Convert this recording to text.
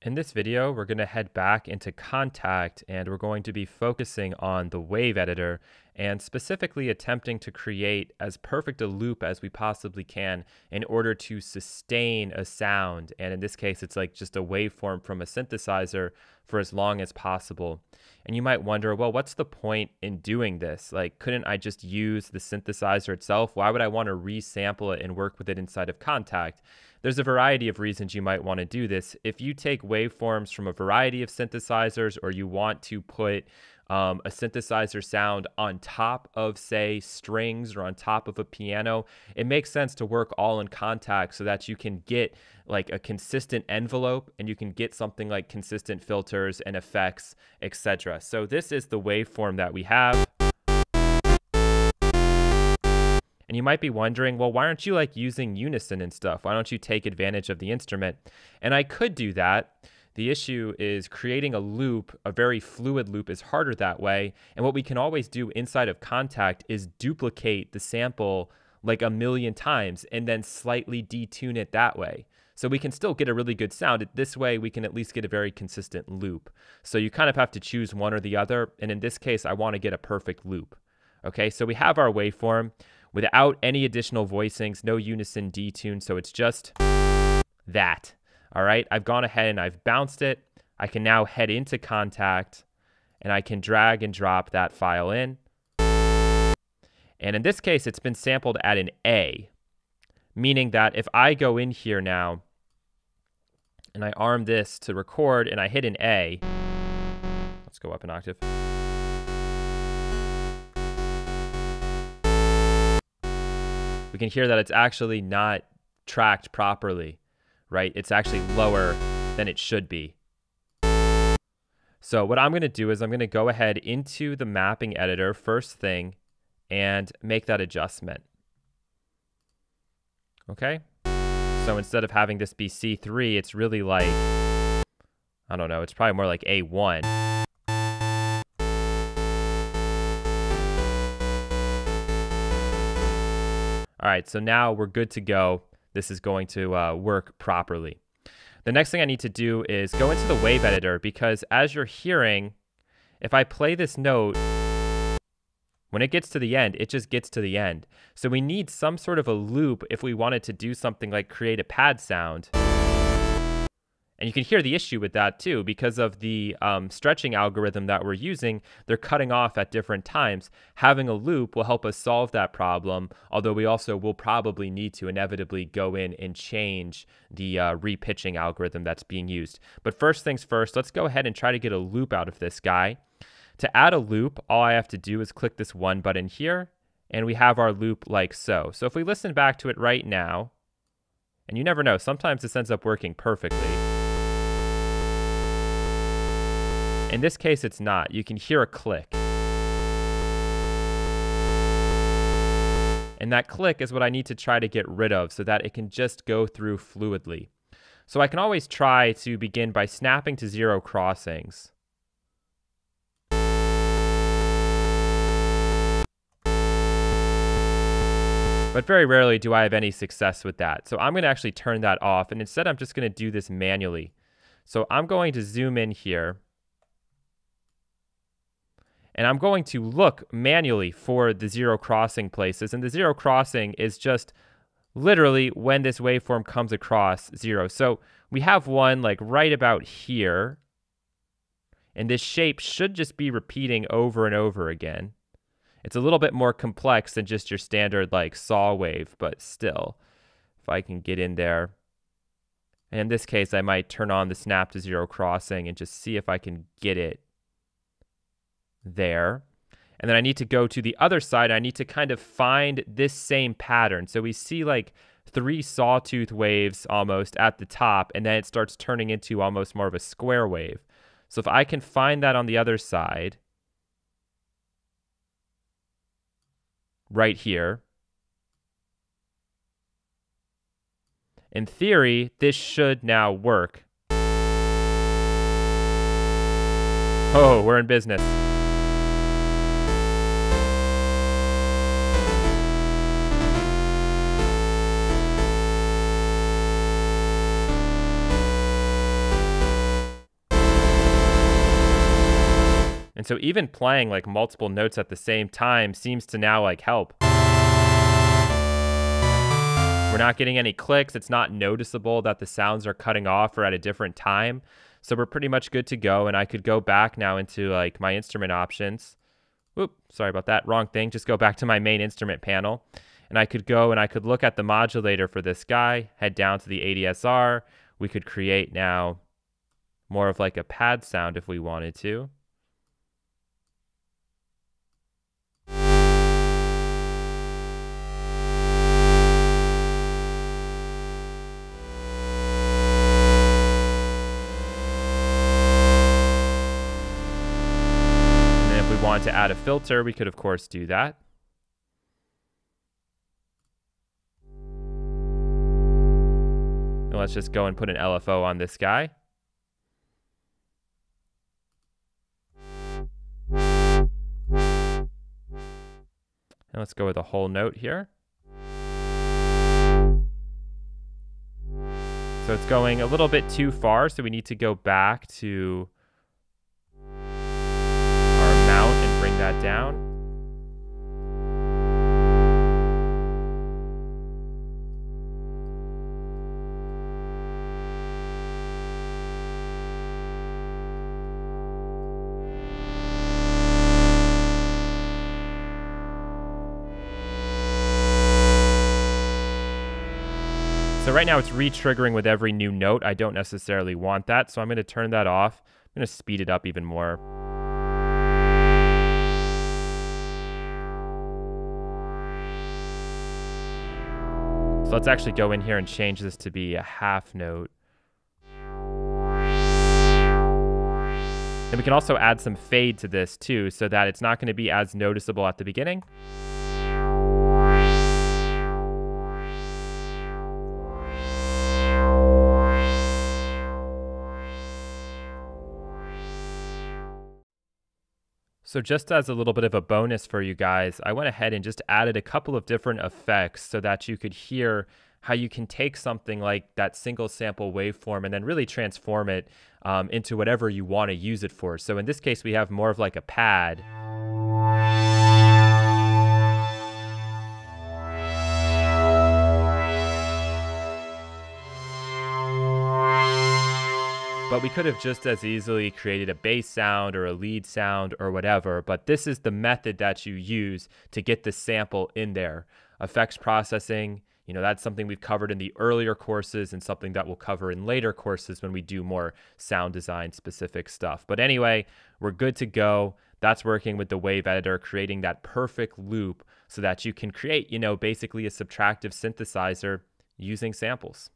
In this video, we're going to head back into Kontakt and we're going to be focusing on the wave editor and specifically attempting to create as perfect a loop as we possibly can in order to sustain a sound. And in this case, it's like just a waveform from a synthesizer for as long as possible. And you might wonder, well, what's the point in doing this? Like, couldn't I just use the synthesizer itself? Why would I want to resample it and work with it inside of Kontakt? There's a variety of reasons you might want to do this. If you take waveforms from a variety of synthesizers or you want to put um, a synthesizer sound on top of, say, strings or on top of a piano, it makes sense to work all in Kontakt so that you can get like a consistent envelope and you can get something like consistent filters and effects, etc. So this is the waveform that we have. And you might be wondering, well, why aren't you like using unison and stuff? Why don't you take advantage of the instrument? And I could do that. The issue is creating a loop, a very fluid loop, is harder that way. And what we can always do inside of Kontakt is duplicate the sample like a million times and then slightly detune it that way. So we can still get a really good sound. This way, we can at least get a very consistent loop. So you kind of have to choose one or the other. And in this case, I want to get a perfect loop. Okay, so we have our waveform without any additional voicings, no unison detune. So it's just that. All right, I've gone ahead and I've bounced it. I can now head into Kontakt and I can drag and drop that file in. And in this case, it's been sampled at an A, meaning that if I go in here now and I arm this to record and I hit an A, let's go up an octave. we can hear that it's actually not tracked properly, right? It's actually lower than it should be. So what I'm going to do is I'm going to go ahead into the mapping editor first thing and make that adjustment. Okay? So instead of having this be C3, it's really like, I don't know, it's probably more like A1. All right, so now we're good to go. This is going to uh, work properly. The next thing I need to do is go into the wave editor because as you're hearing, if I play this note, when it gets to the end, it just gets to the end. So we need some sort of a loop if we wanted to do something like create a pad sound. And you can hear the issue with that too, because of the um, stretching algorithm that we're using, they're cutting off at different times. Having a loop will help us solve that problem, although we also will probably need to inevitably go in and change the uh, repitching algorithm that's being used. But first things first, let's go ahead and try to get a loop out of this guy. To add a loop, all I have to do is click this one button here, and we have our loop like so. So if we listen back to it right now, and you never know, sometimes this ends up working perfectly. In this case, it's not. You can hear a click. And that click is what I need to try to get rid of so that it can just go through fluidly. So I can always try to begin by snapping to zero crossings. But very rarely do I have any success with that. So I'm going to actually turn that off. And instead, I'm just going to do this manually. So I'm going to zoom in here and I'm going to look manually for the zero crossing places. And the zero crossing is just literally when this waveform comes across zero. So we have one like right about here. And this shape should just be repeating over and over again. It's a little bit more complex than just your standard like saw wave, but still, if I can get in there. And in this case, I might turn on the snap to zero crossing and just see if I can get it there. And then I need to go to the other side. I need to kind of find this same pattern. So we see like three sawtooth waves almost at the top, and then it starts turning into almost more of a square wave. So if I can find that on the other side, right here, in theory, this should now work. Oh, we're in business. So even playing like multiple notes at the same time seems to now like help. We're not getting any clicks. It's not noticeable that the sounds are cutting off or at a different time. So we're pretty much good to go. And I could go back now into like my instrument options. Whoop, sorry about that. Wrong thing. Just go back to my main instrument panel. And I could go and I could look at the modulator for this guy, head down to the ADSR. We could create now more of like a pad sound if we wanted to. To add a filter, we could of course do that. And let's just go and put an LFO on this guy. And let's go with a whole note here. So it's going a little bit too far, so we need to go back to that down. So right now it's re-triggering with every new note. I don't necessarily want that, so I'm going to turn that off. I'm going to speed it up even more. So let's actually go in here and change this to be a half note. And we can also add some fade to this too, so that it's not going to be as noticeable at the beginning. So just as a little bit of a bonus for you guys, I went ahead and just added a couple of different effects so that you could hear how you can take something like that single sample waveform and then really transform it um, into whatever you want to use it for. So in this case, we have more of like a pad. But we could have just as easily created a bass sound or a lead sound or whatever. But this is the method that you use to get the sample in there. Effects processing, you know, that's something we've covered in the earlier courses and something that we'll cover in later courses when we do more sound design specific stuff. But anyway, we're good to go. That's working with the wave editor, creating that perfect loop so that you can create, you know, basically a subtractive synthesizer using samples.